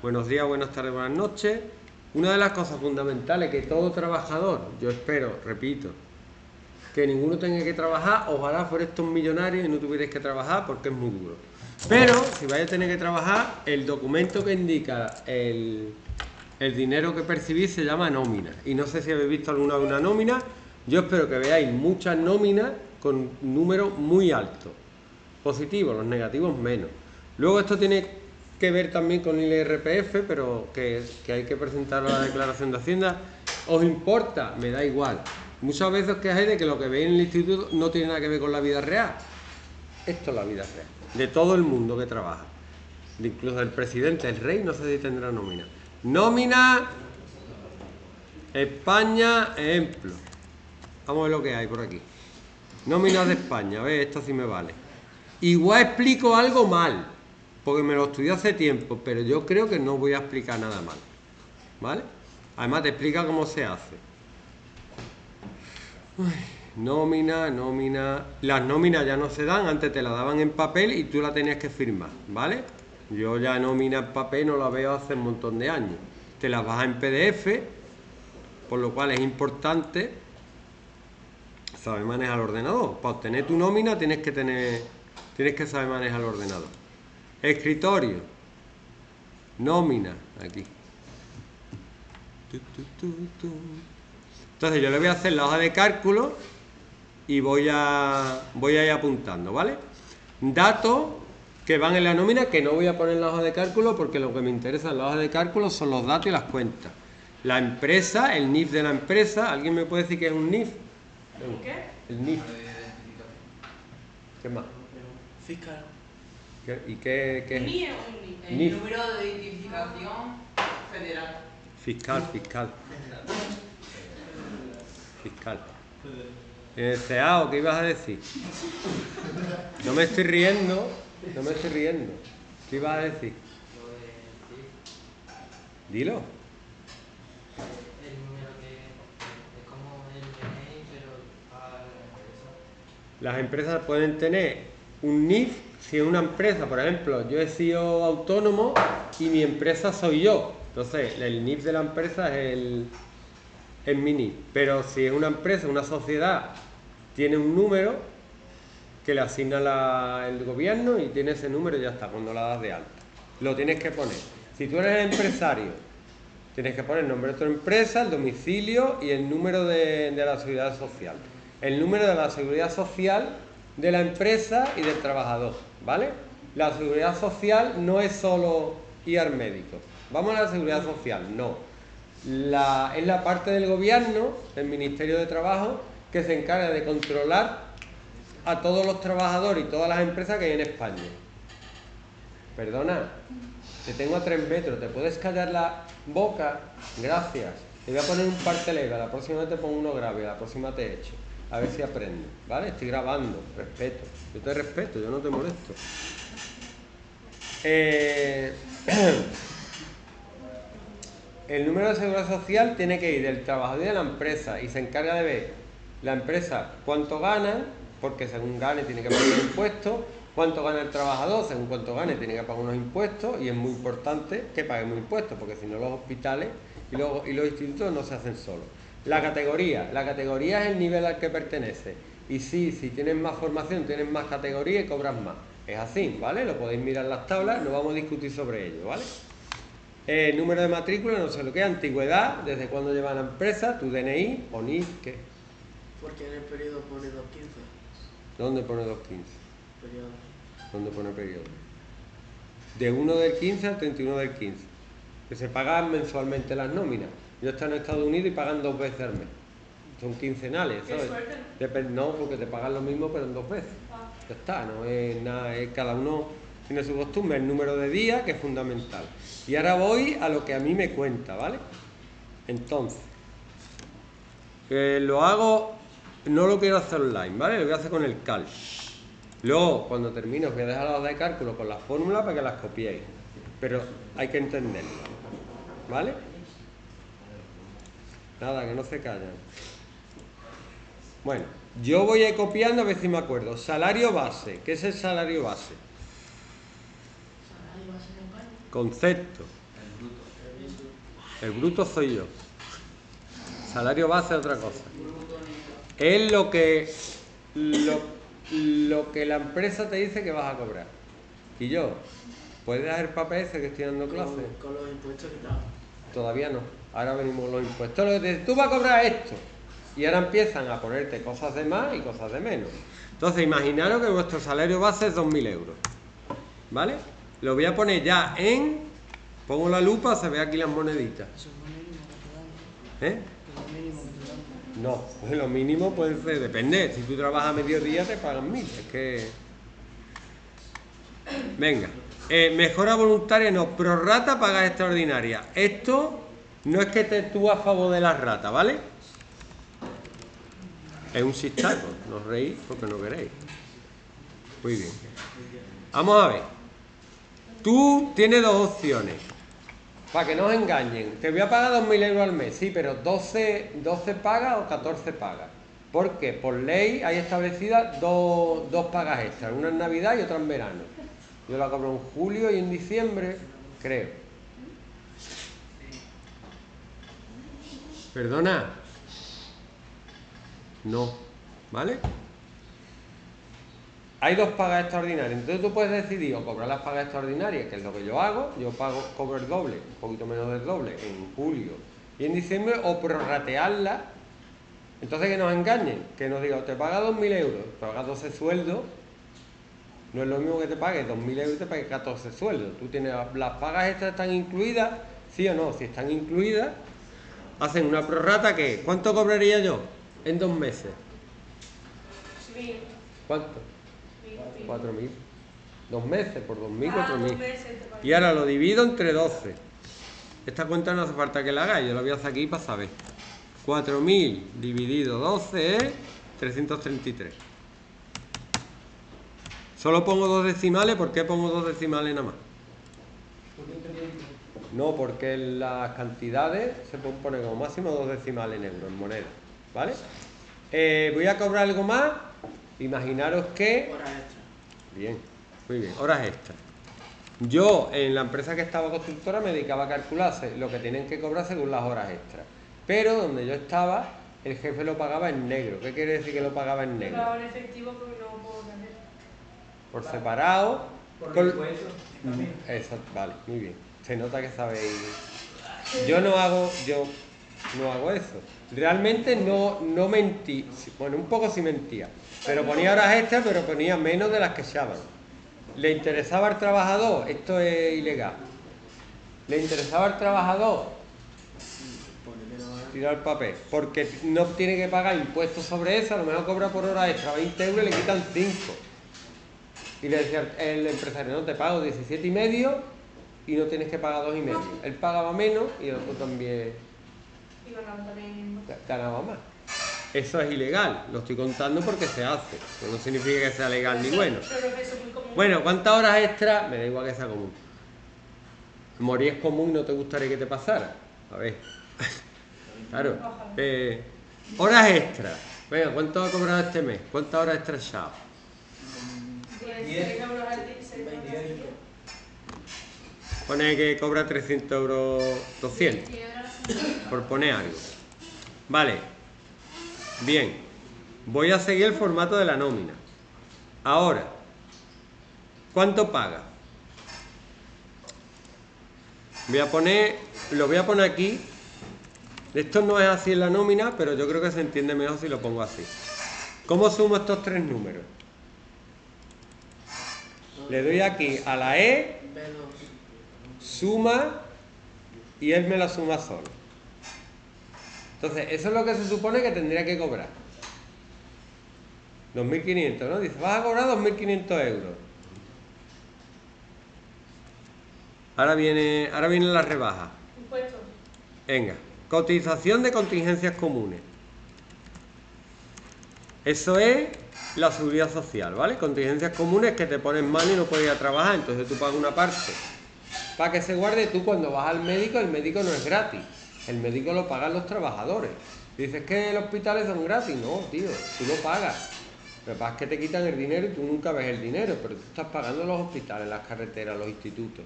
Buenos días, buenas tardes, buenas noches. Una de las cosas fundamentales que todo trabajador, yo espero, repito, que ninguno tenga que trabajar, ojalá fuera estos millonarios y no tuvierais que trabajar porque es muy duro. Pero si vais a tener que trabajar, el documento que indica el, el dinero que percibís se llama nómina. Y no sé si habéis visto alguna vez una nómina. Yo espero que veáis muchas nóminas con números muy altos. Positivos, los negativos menos. Luego esto tiene que ver también con el IRPF, pero que, que hay que presentar la declaración de Hacienda. ¿Os importa? Me da igual. Muchas veces os quejáis de que lo que veis en el instituto no tiene nada que ver con la vida real. Esto es la vida real. De todo el mundo que trabaja. Incluso el presidente, el rey, no sé si tendrá nómina. Nómina España, ejemplo. Vamos a ver lo que hay por aquí. Nómina de España, a ver, esto sí me vale. Igual explico algo mal, porque me lo estudié hace tiempo, pero yo creo que no voy a explicar nada mal. ¿Vale? Además te explica cómo se hace. Nómina, nómina. Las nóminas ya no se dan, antes te la daban en papel y tú la tenías que firmar, ¿vale? Yo ya nómina en papel no la veo hace un montón de años. Te las bajas en PDF, por lo cual es importante saber manejar el ordenador. Para obtener tu nómina tienes que tener, tienes que saber manejar el ordenador. Escritorio, nómina, aquí. Entonces yo le voy a hacer la hoja de cálculo y voy a, voy a ir apuntando, ¿vale? Datos que van en la nómina, que no voy a poner en la hoja de cálculo porque lo que me interesa en la hoja de cálculo son los datos y las cuentas. La empresa, el NIF de la empresa, ¿alguien me puede decir que es un NIF? ¿Qué? El NIF. ¿Qué más? Fiscal. ¿Qué- ¿Y qué, qué es? El NIF. número de identificación federal. Fiscal, fiscal. Fiscal. Eh, CEAO, ¿qué ibas a decir? No me estoy riendo, no me estoy riendo. ¿Qué ibas a decir? Dilo. el número que es como el DNI, pero para la empresa. Las empresas pueden tener un NIF si es una empresa, por ejemplo, yo he sido autónomo y mi empresa soy yo. Entonces, el NIF de la empresa es el, es mi NIF. Pero si es una empresa, una sociedad, tiene un número que le asigna el gobierno y tiene ese número y ya está, cuando la das de alta. Lo tienes que poner. Si tú eres empresario, tienes que poner el nombre de tu empresa, el domicilio y el número de la seguridad social. El número de la seguridad social de la empresa y del trabajador, ¿vale? La seguridad social no es solo ir al médico. Vamos a la seguridad social, no. La, es la parte del gobierno, del Ministerio de Trabajo, que se encarga de controlar a todos los trabajadores y todas las empresas que hay en España. Perdona, te tengo a tres metros, ¿te puedes callar la boca? Gracias. Te voy a poner un parte leve, la próxima te pongo uno grave, la próxima te echo. A ver si aprendes, ¿vale? Estoy grabando, respeto. Yo te respeto, yo no te molesto. Eh, el número de seguridad social tiene que ir del trabajador y de la empresa y se encarga de ver la empresa cuánto gana, porque según gane tiene que pagar unos impuestos, cuánto gana el trabajador, según cuánto gane tiene que pagar unos impuestos y es muy importante que paguemos impuestos, porque si no los hospitales y los, y los institutos no se hacen solos. La categoría, la categoría es el nivel al que pertenece. Y sí, si tienes más formación, tienes más categoría y cobras más. Es así, ¿vale? Lo podéis mirar en las tablas, no vamos a discutir sobre ello, ¿vale? Eh, número de matrícula, no sé lo que es, antigüedad, desde cuándo lleva la empresa, tu DNI o NIF, ¿qué? Porque en el periodo pone 2.15. ¿Dónde pone 215? Periodo. ¿Dónde pone periodo? De 1 del 15 al 31 del 15. Que se pagan mensualmente las nóminas. Yo estoy en Estados Unidos y pagan dos veces al mes. Son quincenales, ¿sabes? no, porque te pagan lo mismo pero en dos veces. Ah. Ya está, no es nada, es cada uno tiene su costumbre, el número de días que es fundamental. Y ahora voy a lo que a mí me cuenta, ¿vale? Entonces, eh, lo hago, no lo quiero hacer online, ¿vale? Lo voy a hacer con el cal. Luego, cuando termine, os voy a dejar la hoja de cálculo con las fórmulas para que las copiéis. Pero hay que entenderlo, ¿vale? Nada, que no se callan. Bueno, yo voy a ir copiando a ver si me acuerdo. Salario base. ¿Qué es el salario base? Salario base de España. Concepto. El bruto soy yo. Salario base es otra cosa. Bruto. Es lo que lo, lo que la empresa te dice que vas a cobrar. Y yo, ¿puedes dar el papel ese que estoy dando clase? Con, con los impuestos que tal. Todavía no. Ahora venimos los impuestos. Tú vas a cobrar esto. Y ahora empiezan a ponerte cosas de más y cosas de menos. Entonces, imaginaros que vuestro salario base es 2.000 euros. ¿Vale? Lo voy a poner ya en... Pongo la lupa, se ve aquí las moneditas. ¿Eh? No, pues lo mínimo puede ser, depende. Si tú trabajas a mediodía te pagan mil. Es que. Venga. Eh, mejora voluntaria no, prorrata paga extraordinaria. Esto no es que te tú a favor de las ratas, ¿vale? Es un chistaco, no reís porque no queréis. Muy bien. Vamos a ver. Tú tienes dos opciones. Para que no os engañen, te voy a pagar 2.000 euros al mes, sí, pero 12, 12 pagas o 14 pagas. Porque por ley hay establecidas dos, dos pagas extras, una en Navidad y otra en verano. Yo la cobro en julio y en diciembre, creo. Perdona. No, ¿vale? Hay dos pagas extraordinarias, entonces tú puedes decidir o cobrar las pagas extraordinarias, que es lo que yo hago, yo pago, cobro el doble, un poquito menos del doble, en julio y en diciembre, o prorratearla. Entonces que nos engañen, que nos digan, te paga 2.000 euros, te pagas 12 sueldos, no es lo mismo que te pague 2.000 euros y te pague 14 sueldos. Tú tienes, las pagas estas están incluidas, sí o no, si están incluidas, hacen una prorrata que, ¿cuánto cobraría yo en dos meses? Mil, ¿Cuánto? mil, mil. 4.000. Dos meses, por 2.000, Ah, dos 4.000. meses te pagan. Y ahora lo divido entre 12. Esta cuenta no hace falta que la hagáis, yo la voy a hacer aquí para saber. 4.000 dividido 12 es 333. Solo pongo dos decimales, ¿por qué pongo dos decimales nada más? No, porque las cantidades se pueden poner como máximo dos decimales en euros, en moneda. ¿Vale? Eh, voy a cobrar algo más. Imaginaros que Horas extra. Bien, muy bien. Horas extras. Yo en la empresa que estaba constructora me dedicaba a calcularse lo que tienen que cobrar según las horas extras. Pero donde yo estaba, el jefe lo pagaba en negro. ¿Qué quiere decir que lo pagaba en negro? pago en efectivo porque no puedo cambiar. Por separado. Por con-. Eso, vale, muy bien. Se nota que sabéis. Yo no hago, yo no hago eso. Realmente no, no mentí. Bueno, un poco sí mentía. Pero ponía horas extras, pero ponía menos de las que echaban. ¿Le interesaba al trabajador? Esto es ilegal. ¿Le interesaba al trabajador? Tirar el papel. Porque no tiene que pagar impuestos sobre eso, a lo mejor cobra por hora extra 20 euros y le quitan 5. Y le decía el empresario, no, te pago 17 y medio y no tienes que pagar dos y medio. Él pagaba menos y el otro también Y ganaba también. ganaba más. Eso es ilegal, lo estoy contando porque se hace. pero no significa que sea legal ni bueno. Bueno, ¿cuántas horas extra? Me da igual que sea común. Morir es común y no te gustaría que te pasara. A ver. Claro. Eh, horas extra. Venga, ¿cuánto ha cobrado este mes? ¿Cuántas horas extra? Diez, Diez. seis euros al día, seis euros al día. Pone que cobra 300 euros 200. Por poner algo. Vale. Bien. Voy a seguir el formato de la nómina. Ahora. ¿Cuánto paga? Voy a poner. Lo voy a poner aquí. Esto no es así en la nómina, pero yo creo que se entiende mejor si lo pongo así. ¿Cómo sumo estos tres números? Le doy aquí a la E, B2. Suma y él me la suma solo. Entonces, eso es lo que se supone que tendría que cobrar. 2.500, ¿no? Dice, vas a cobrar 2.500 euros. Ahora viene, ahora viene la rebaja. Impuestos. Venga, cotización de contingencias comunes. Eso es la seguridad social, ¿vale? Contingencias comunes que te pones mal y no puedes ir a trabajar, entonces tú pagas una parte. Para que se guarde tú cuando vas al médico, el médico no es gratis. El médico lo pagan los trabajadores. Dices que los hospitales son gratis. No, tío, tú lo pagas. Lo que pasa es que te quitan el dinero y tú nunca ves el dinero, pero tú estás pagando los hospitales, las carreteras, los institutos.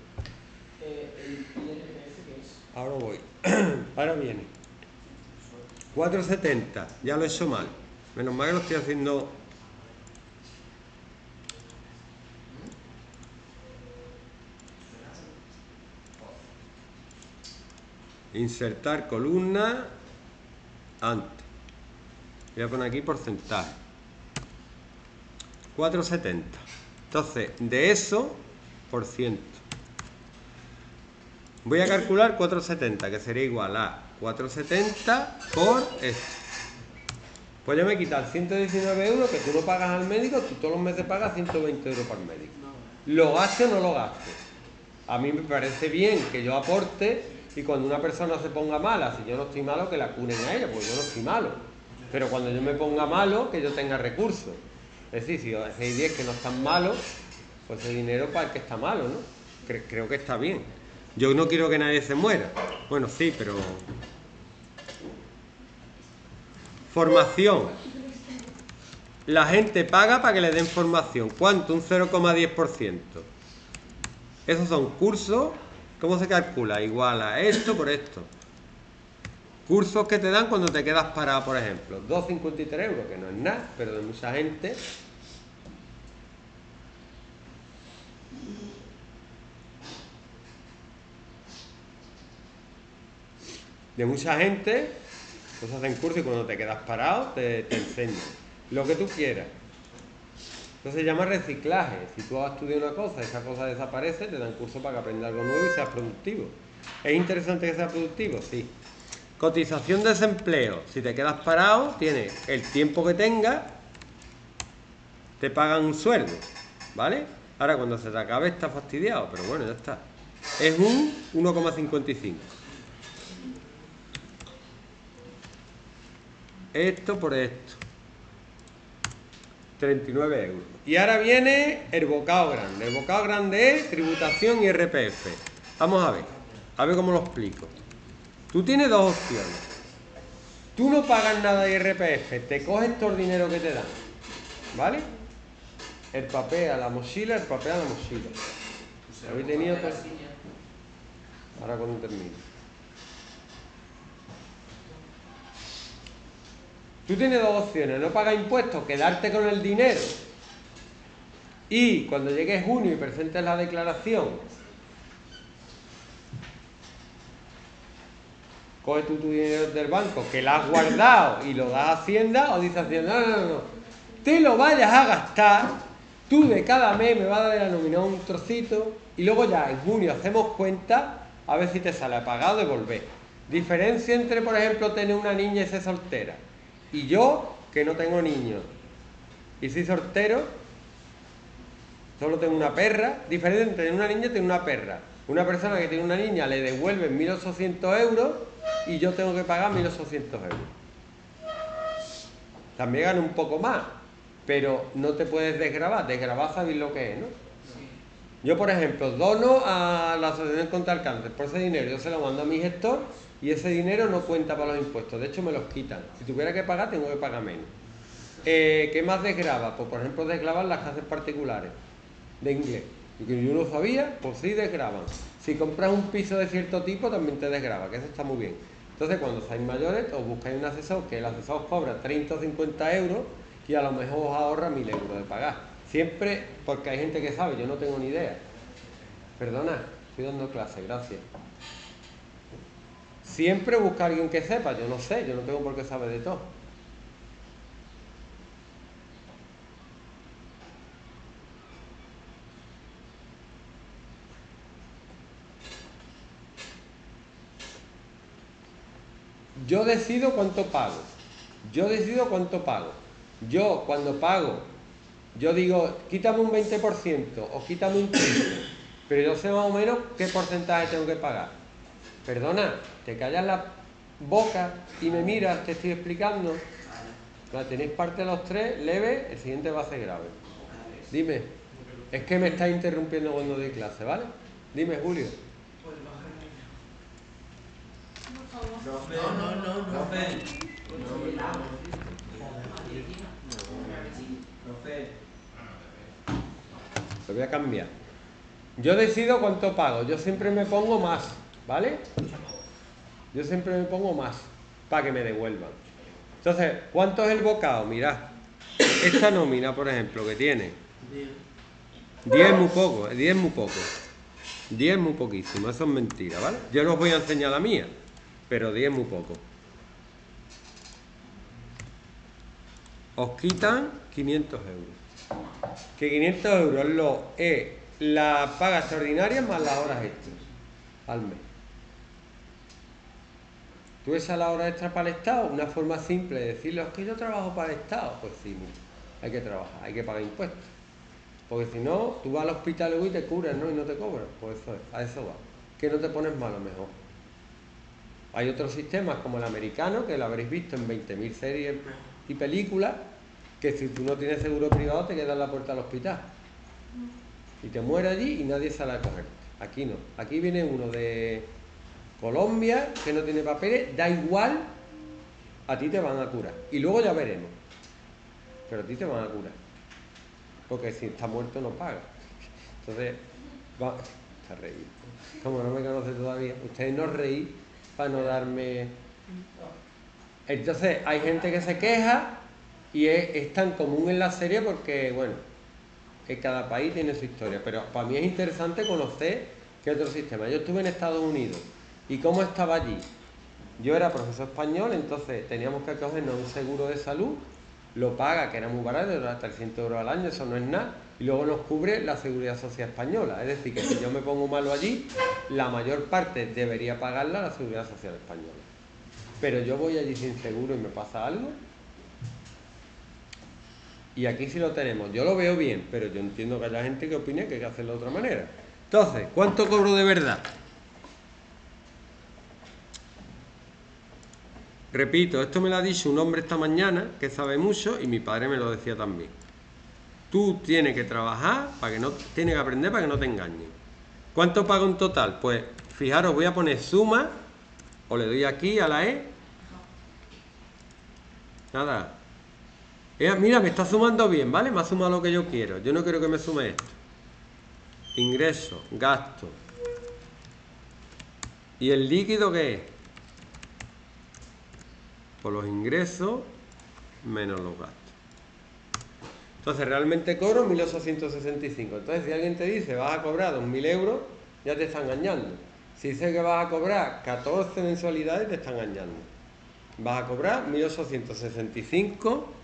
Ahora voy. Ahora viene. 470. Ya lo he hecho mal. Menos mal que lo estoy haciendo. Insertar columna antes. Voy a poner aquí porcentaje. 470. Entonces, de eso, por ciento. Voy a calcular 470, que sería igual a 470 por esto. Pues ya me quitar 119 euros que tú no pagas al médico, tú todos los meses pagas 120 euros por médico. ¿Lo gaste o no lo gaste? A mí me parece bien que yo aporte y cuando una persona se ponga mala, si yo no estoy malo, que la curen a ella, porque yo no estoy malo. Pero cuando yo me ponga malo, que yo tenga recursos. Es decir, si hay 10 que no están malos, pues ese dinero para el que está malo, ¿no? Cre- creo que está bien. Yo no quiero que nadie se muera. Bueno, sí, pero... Formación. La gente paga para que le den formación. ¿Cuánto? Un 0,10%. Esos son cursos. ¿Cómo se calcula? Igual a esto por esto. Cursos que te dan cuando te quedas parado, por ejemplo. 2,53 euros, que no es nada, pero de mucha gente. De mucha gente, pues hacen cursos y cuando te quedas parado te, te enseñan. Lo que tú quieras. Eso se llama reciclaje. Si tú has estudiado una cosa, esa cosa desaparece, te dan curso para que aprendas algo nuevo y seas productivo. ¿Es interesante que seas productivo? Sí. Cotización de desempleo. Si te quedas parado, tienes el tiempo que tengas, te pagan un sueldo. ¿Vale? Ahora cuando se te acabe estás fastidiado, pero bueno, ya está. Es un 1,55. Esto por esto. 39 euros. Y ahora viene el bocado grande. El bocado grande es tributación y RPF. Vamos a ver. A ver cómo lo explico. Tú tienes dos opciones. Tú no pagas nada de IRPF, te coges todo el dinero que te dan. ¿Vale? El papel a la mochila, el papel a la mochila. Habéis tenido pues- Ahora cuando termine. Tú tienes dos opciones, no pagar impuestos, quedarte con el dinero y cuando llegue junio y presentes la declaración, coge tú tu dinero del banco que la has guardado y lo das a Hacienda o dice Hacienda, no, no, no, te lo vayas a gastar, tú de cada mes me vas a dar la nómina un trocito y luego ya en junio hacemos cuenta a ver si te sale a pagar o devolver. Diferencia entre, por ejemplo, tener una niña y ser soltera. Y yo, que no tengo niños, y soy soltero, solo tengo una perra, diferente entre una niña y tener una perra. Una persona que tiene una niña le devuelven 1.800 euros y yo tengo que pagar 1.800 euros. También gano un poco más, pero no te puedes desgravar. Desgravar sabéis lo que es, ¿no? Yo, por ejemplo, dono a la Asociación contra el Cáncer. Por ese dinero yo se lo mando a mi gestor y ese dinero no cuenta para los impuestos. De hecho, me los quitan. Si tuviera que pagar, tengo que pagar menos. Eh, ¿Qué más desgrava? Pues, por ejemplo, desgraban las clases particulares de inglés. Y que yo no sabía, pues sí desgraban. Si compras un piso de cierto tipo, también te desgrava, que eso está muy bien. Entonces, cuando seáis mayores, os buscáis un asesor, que el asesor os cobra 30 o 50 euros y a lo mejor os ahorra 1000 euros de pagar. Siempre, porque hay gente que sabe, yo no tengo ni idea. Perdona, estoy dando clase, gracias. Siempre busca a alguien que sepa, yo no sé, yo no tengo por qué saber de todo. Yo decido cuánto pago. Yo decido cuánto pago. Yo cuando pago, yo digo, quítame un 20% o quítame un 15%, pero yo sé más o menos qué porcentaje tengo que pagar. Perdona, te callas la boca y me miras, te estoy explicando. La tenéis parte de los tres, leve, el siguiente va a ser grave. Dime, es que me está interrumpiendo cuando doy clase, ¿vale? Dime, Julio. No, no, no, no. Lo voy a cambiar. Yo decido cuánto pago. Yo siempre me pongo más, ¿vale? Yo siempre me pongo más para que me devuelvan. Entonces, ¿cuánto es el bocado? Mirad, esta nómina, por ejemplo, que tiene Bien. 10 es muy poco, 10 es muy poco. 10 es muy poquísimo, eso es mentira, ¿vale? Yo no os voy a enseñar la mía, pero 10 es muy poco. Os quitan 500 euros. Que 500 euros lo, es la paga extraordinaria más las horas extras al mes. ¿Tú esa la hora extra para el Estado? Una forma simple de decirle, es que yo trabajo para el Estado. Pues sí, hay que trabajar, hay que pagar impuestos. Porque si no, tú vas al hospital y te curas, ¿no? Y no te cobran. Pues eso es, a eso va. Que no te pones malo mejor. Hay otros sistemas como el americano, que lo habréis visto en 20.000 series y películas, que si tú no tienes seguro privado te quedas en la puerta del hospital. Y te mueres allí y nadie sale a cogerte. Aquí no. Aquí viene uno de Colombia que no tiene papeles, da igual, a ti te van a curar. Y luego ya veremos. Pero a ti te van a curar. Porque si está muerto no paga. Entonces, va, está reído. Como no me conoce todavía, ustedes no reí para no darme. Entonces, hay gente que se queja y es, tan común en la serie porque, bueno, que cada país tiene su historia. Pero para mí es interesante conocer qué otro sistema. Yo estuve en Estados Unidos y cómo estaba allí. Yo era profesor español, entonces teníamos que cogernos un seguro de salud, lo paga, que era muy barato, era 300 euros al año, eso no es nada, y luego nos cubre la seguridad social española. Es decir, que si yo me pongo malo allí, la mayor parte debería pagarla la seguridad social española. Pero yo voy allí sin seguro y me pasa algo. Y aquí sí lo tenemos. Yo lo veo bien, pero yo entiendo que haya gente que opine que hay que hacerlo de otra manera. Entonces, ¿cuánto cobro de verdad? Repito, esto me lo ha dicho un hombre esta mañana que sabe mucho y mi padre me lo decía también. Tú tienes que trabajar para que no tienes que aprender para que no te engañen. ¿Cuánto pago en total? Pues fijaros, voy a poner suma o le doy aquí a la E. Nada. Eh, mira, me está sumando bien, ¿vale? Me ha sumado lo que yo quiero. Yo no quiero que me sume esto. Ingreso, gasto. ¿Y el líquido qué es? por los ingresos menos los gastos. Entonces realmente cobro 1.865. Entonces si alguien te dice vas a cobrar 2.000 euros, ya te está engañando. Si dice que vas a cobrar 14 mensualidades, te está engañando. Vas a cobrar 1.865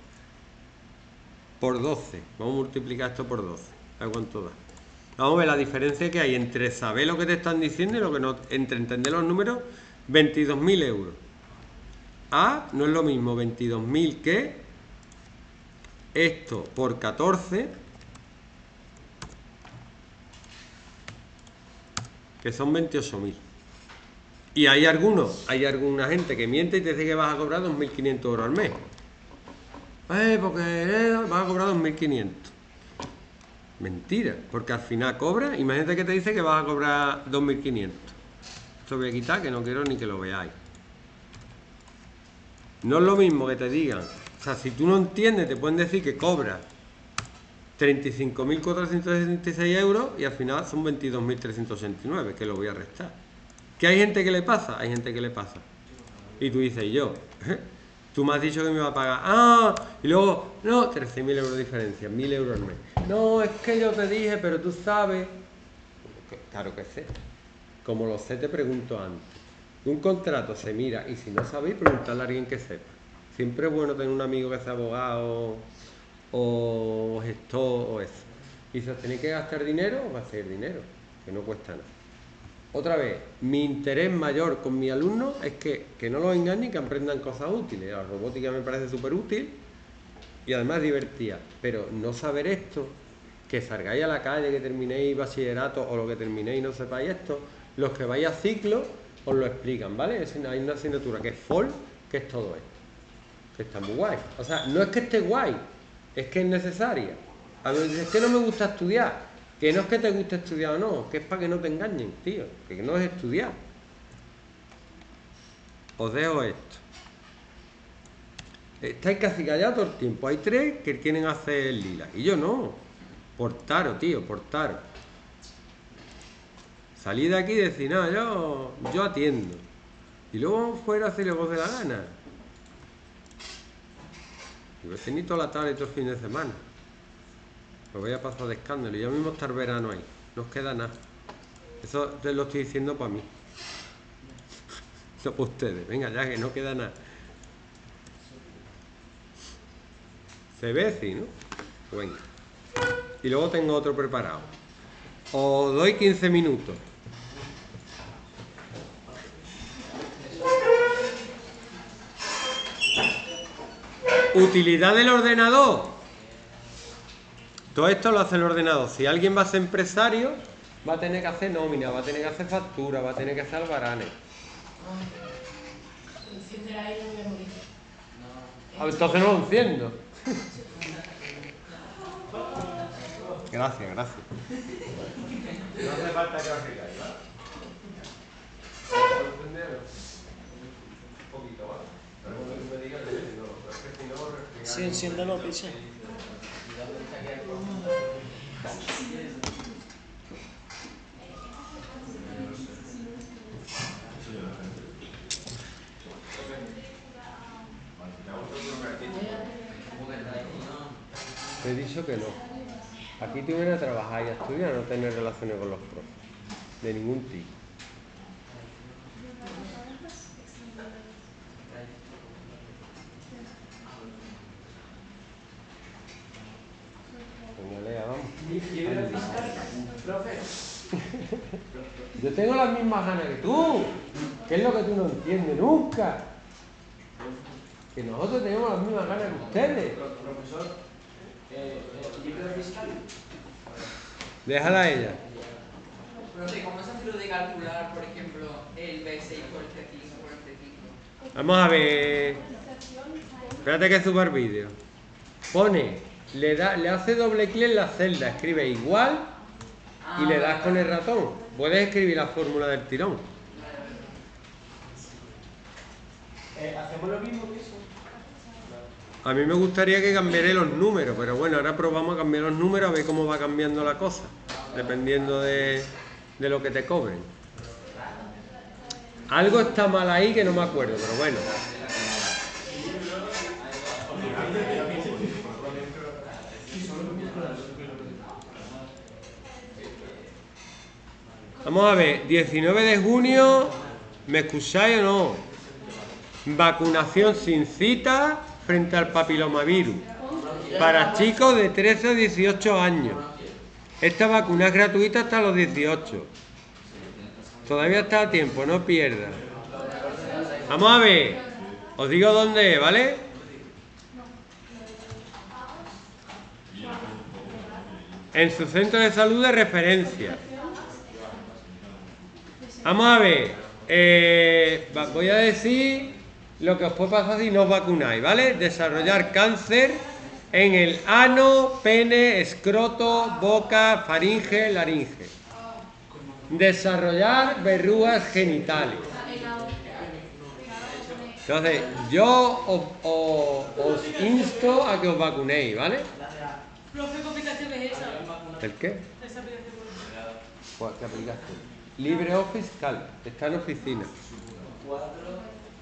por 12. Vamos a multiplicar esto por 12. A ver cuánto da. Vamos a ver la diferencia que hay entre saber lo que te están diciendo y lo que no, entre entender los números, 22.000 euros. A no es lo mismo 22.000 que esto por 14, que son 28.000. Y hay algunos, hay alguna gente que miente y te dice que vas a cobrar 2.500 euros al mes. Eh, porque eh, vas a cobrar 2.500. Mentira, porque al final cobra, imagínate que te dice que vas a cobrar 2.500. Esto voy a quitar que no quiero ni que lo veáis. No es lo mismo que te digan. O sea, si tú no entiendes, te pueden decir que cobras 35.466 euros y al final son 22.389, que lo voy a restar. ¿Que hay gente que le pasa? Hay gente que le pasa. Y tú dices, ¿y yo? Tú me has dicho que me va a pagar. Ah, y luego, no, 13.000 euros de diferencia, 1.000 euros al mes. No, es que yo te dije, pero tú sabes. Claro que sé. Como lo sé, te pregunto antes. Un contrato se mira y si no sabéis, preguntarle a alguien que sepa. Siempre es bueno tener un amigo que sea abogado o gestor o eso. Y si tenéis que gastar dinero, os gastéis dinero, que no cuesta nada. Otra vez, mi interés mayor con mi alumno es que, que no los engañen, que aprendan cosas útiles. La robótica me parece súper útil y además divertida. Pero no saber esto, que salgáis a la calle, que terminéis bachillerato o lo que terminéis y no sepáis esto, los que vais a ciclo os lo explican, ¿vale? Hay una asignatura que es FOL, que es todo esto. Que está muy guay. O sea, no es que esté guay, es que es necesaria. A ver, es que no me gusta estudiar. Que no es que te guste estudiar o no, que es para que no te engañen, tío. Que no es estudiar. Os dejo esto. Estáis casi callados todo el tiempo. Hay tres que quieren hacer lila. Y yo no. Por taro, tío, por taro. Salí de aquí y decir, no, yo, yo atiendo. Y luego fuera si le os dé la gana. Y a tener toda la tarde y todo el fin de semana. Lo voy a pasar de escándalo. Y ya mismo está el verano ahí. No os queda nada. Eso te lo estoy diciendo para mí. No para ustedes. Venga, ya que no queda nada. Se ve, sí, ¿no? Venga. Y luego tengo otro preparado. Os doy 15 minutos. Utilidad del ordenador. Todo esto lo hace el ordenador. Si alguien va a ser empresario, va a tener que hacer nómina, va a tener que hacer factura, va a tener que hacer albaranes. Ah, Entonces no lo enciendo. Gracias, gracias. No hace falta que os riáis, ¿vale? Un poquito, ¿vale? Pero me digas, le digo, pero es que si no, respirando- Sí, enciéndelo, picha. Te he dicho que no. Aquí te viene a trabajar y a estudiar, no tener relaciones con los profes. De ningún tipo. Venga, Lea, vamos. Yo mismas ganas que tú. ¿Qué es lo que tú no entiendes nunca? Que nosotros tenemos las mismas ganas que ustedes. Profesor, eh, fiscal. Déjala a ella. Profe, ¿cómo se hace lo de calcular, por ejemplo, el B6 por el C5 por el C5? Vamos a ver. Espérate que suba el vídeo. Pone, le, da, le hace doble clic en la celda, escribe igual y le das con el ratón. Puedes escribir la fórmula del tirón. Eh, ¿Hacemos lo mismo que eso? A mí me gustaría que cambiara los números, pero bueno, ahora probamos a cambiar los números a ver cómo va cambiando la cosa, dependiendo de, de lo que te cobren. Algo está mal ahí que no me acuerdo, pero bueno. Vamos a ver, 19 de junio, ¿me escucháis o no? Vacunación sin cita frente al papilomavirus para chicos de 13 a 18 años. Esta vacuna es gratuita hasta los 18. Todavía está a tiempo, no pierdas. Vamos a ver, os digo dónde ¿vale? En su centro de salud de referencia. Vamos a ver, eh, voy a decir lo que os puede pasar si no os vacunáis, ¿vale? Desarrollar cáncer en el ano, pene, escroto, boca, faringe, laringe. Desarrollar verrugas genitales. Entonces, yo os, os- os insto a que os vacunéis, ¿vale? ¿qué aplicación es esa? ¿El qué? ¿Cuál- ¿Qué aplicación? LibreOffice Cal, está en oficina.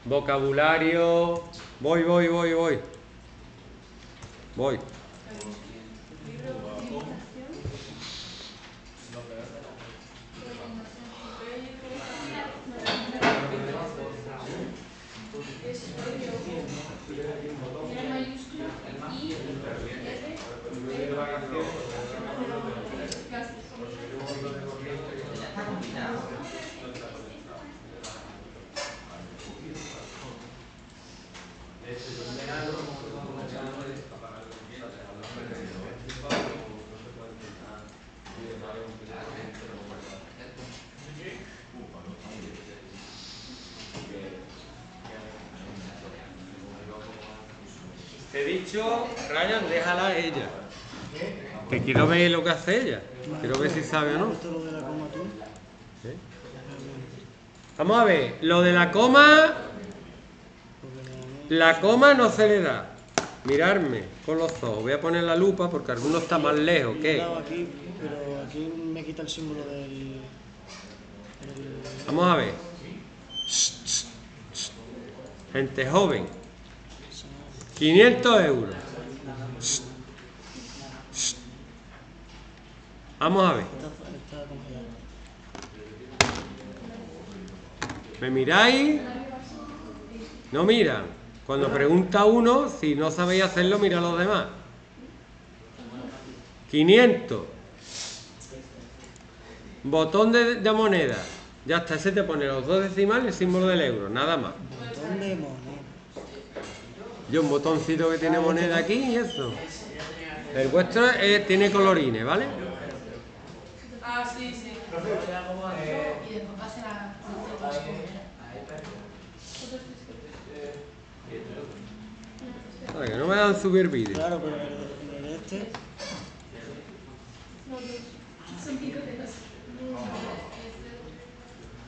Vocabulario. Voy, voy, voy, voy. Voy. Te he dicho, Ryan, déjala a ella. Que quiero ver lo que hace ella. Quiero ver si sabe o no. Vamos a ver, lo de la coma, la coma no se le da. Mirarme con los ojos. Voy a poner la lupa porque alguno está más lejos. ¿Qué? aquí, pero aquí me quita el símbolo del- Vamos a ver. Gente joven. 500 euros. Vamos a ver. ¿Me miráis? No miran. Cuando pregunta uno, si no sabéis hacerlo, mira a los demás. 500. Botón de, de moneda. Ya está, ese te pone los dos decimales el símbolo del euro, nada más. Yo un botoncito que tiene moneda aquí y eso. El vuestro eh, tiene colorines, ¿vale? Ah, sí, sí. Y después va a ser a Para que no me dan subir vídeo. Claro, pero en este.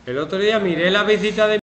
El otro día miré la visita de